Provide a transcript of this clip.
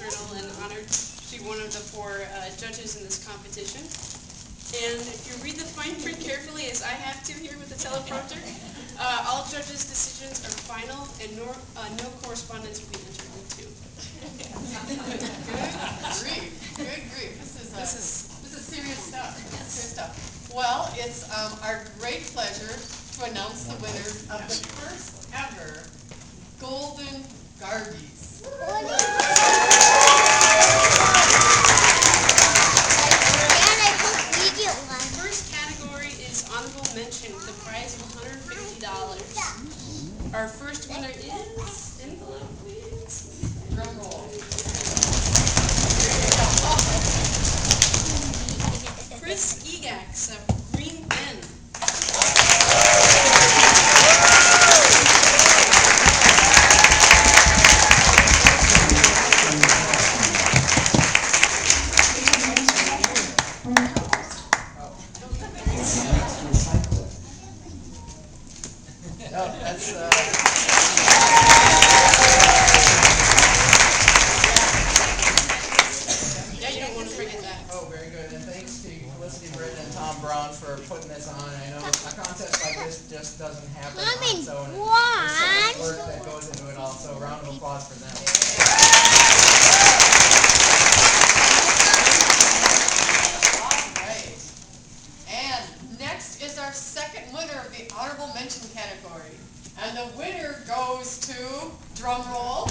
Journal and honored to be one of the four uh, judges in this competition. And if you read the fine print carefully, as I have to here with the teleprompter, uh, all judges' decisions are final and no, uh, no correspondence will be entered into. good, grief. Good grief. This is, this is, this is serious stuff. Yes. Serious stuff. Well, it's um, our great pleasure to announce the winner of the first ever Golden Garbys. Is honorable mention with a prize of hundred and fifty dollars. Our first winner is, envelope please. Drum roll. Chris Egax No, that's, uh, Yeah, you don't want to forget that. oh, very good, and thanks to Felicity Britton and Tom Brown for putting this on. I know a contest like this just doesn't happen I'm on its own. and one. There's so much work that goes into it all, so round of applause for them. All right. And next is our second winner of the honorable mention category. And the winner goes to, drum roll.